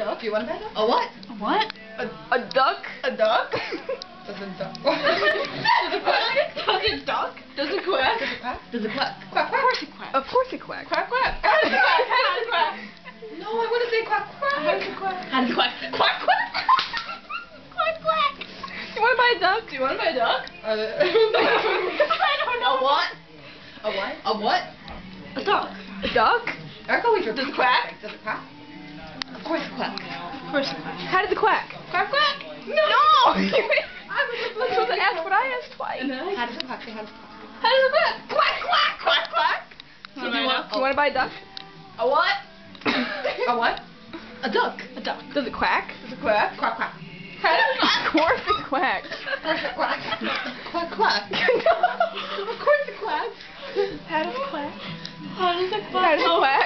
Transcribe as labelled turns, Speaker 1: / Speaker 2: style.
Speaker 1: Duck? You want to buy a duck?
Speaker 2: A what?
Speaker 3: What?
Speaker 1: A,
Speaker 3: A duck?
Speaker 1: a duck? Does a duck Does it quack?
Speaker 3: Does it duck? Does it quack?
Speaker 1: Does it quack?
Speaker 2: Does it quack?
Speaker 1: Quack, quack.
Speaker 3: Of course it quacks.
Speaker 2: Of course it quacks.
Speaker 1: Quack, quack. How does it quack? How does it quack? No, I want to say quack, quack. How does it quack?
Speaker 2: How does it quack?
Speaker 1: Quack, quack. quack, quack.
Speaker 3: You want to buy a duck?
Speaker 1: Do you want to buy a duck? Uh,
Speaker 3: I don't know.
Speaker 2: A what?
Speaker 1: A what?
Speaker 2: A what?
Speaker 3: A duck.
Speaker 2: A duck?
Speaker 1: Erica always
Speaker 3: Does it quack?
Speaker 1: Does it quack?
Speaker 2: Of course it quacks.
Speaker 3: Of course.
Speaker 2: How does it quack?
Speaker 1: Quack, quack.
Speaker 3: No!
Speaker 1: I was
Speaker 3: I'm supposed to ask what I asked twice.
Speaker 1: How does it quack? Say how does it quack?
Speaker 3: How does it quack? Quack, quack, quack, quack.
Speaker 2: So do you want,
Speaker 3: Oh.
Speaker 2: you want to buy a duck?
Speaker 3: A what?
Speaker 1: A what?
Speaker 2: A duck.
Speaker 3: A duck.
Speaker 2: Does it quack?
Speaker 1: Does it quack? Quack, quack.
Speaker 3: How does it
Speaker 2: Of course it quacks.
Speaker 1: Does it quack? Quack, quack.
Speaker 2: of course it quacks.
Speaker 3: How does it quack? How does it
Speaker 2: How does it quack?
Speaker 3: Quack, quack.